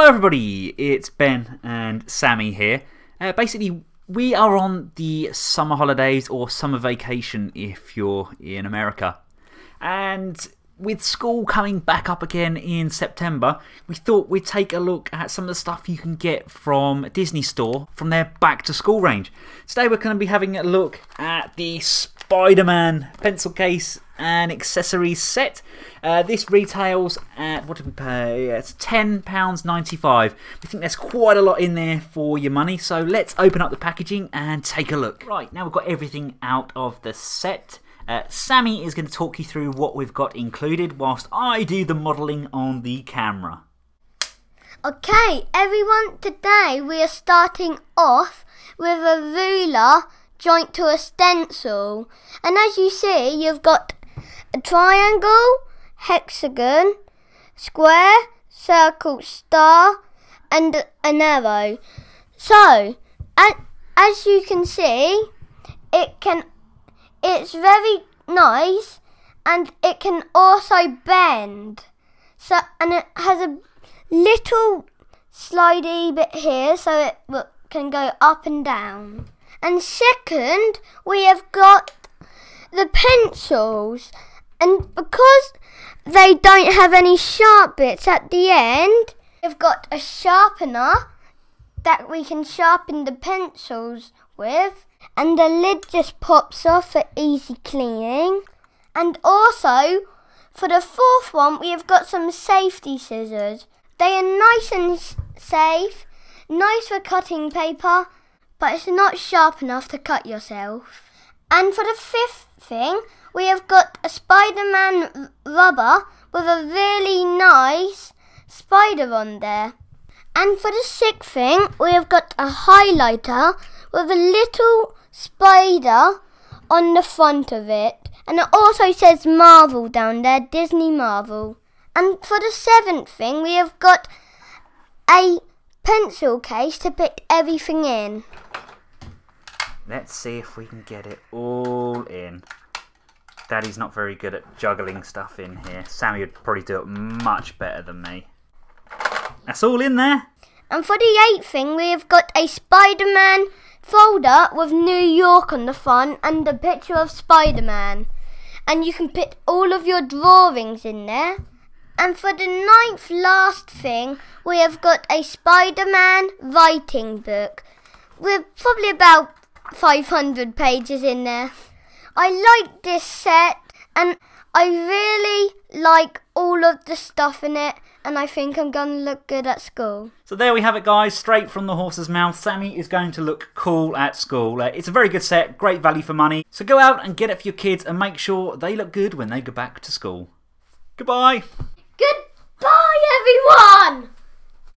Hello, everybody. It's Ben and Sammy here. Uh, basically, we are on the summer holidays or summer vacation if you're in America. And with school coming back up again in September, we thought we'd take a look at some of the stuff you can get from Disney Store from their back to school range. Today, we're going to be having a look at the Spider Man pencil case and accessories set. Uh, this retails at, what did we pay? It's £10.95. We think there's quite a lot in there for your money, so let's open up the packaging and take a look. Right, now we've got everything out of the set. Uh, Sammy is going to talk you through what we've got included whilst I do the modelling on the camera. Okay, everyone, today we are starting off with a ruler joint to a stencil. And as you see, you've got a triangle, hexagon, square, circle, star, and an arrow. So, as you can see, it can, it's very nice and it can also bend. So, and it has a little slidey bit here so it can go up and down. And second, we have got the pencils. And because they don't have any sharp bits at the end, we've got a sharpener that we can sharpen the pencils with. And the lid just pops off for easy cleaning. And also, for the fourth one, we have got some safety scissors. They are nice and safe, nice for cutting paper, but it's not sharp enough to cut yourself. And for the fifth thing, we have got a Spider-Man rubber with a really nice spider on there. And for the sixth thing, we have got a highlighter with a little spider on the front of it. And it also says Marvel down there, Disney Marvel. And for the seventh thing, we have got a pencil case to put everything in. Let's see if we can get it all in. Daddy's not very good at juggling stuff in here. Sammy would probably do it much better than me. That's all in there. And for the eighth thing, we have got a Spider-Man folder with New York on the front and a picture of Spider-Man. And you can put all of your drawings in there. And for the ninth last thing, we have got a Spider-Man writing book with probably about 500 pages in there. I like this set and I really like all of the stuff in it and I think I'm going to look good at school. So there we have it guys, straight from the horse's mouth. Sammy is going to look cool at school. Uh, it's a very good set, great value for money. So go out and get it for your kids and make sure they look good when they go back to school. Goodbye. Goodbye everyone!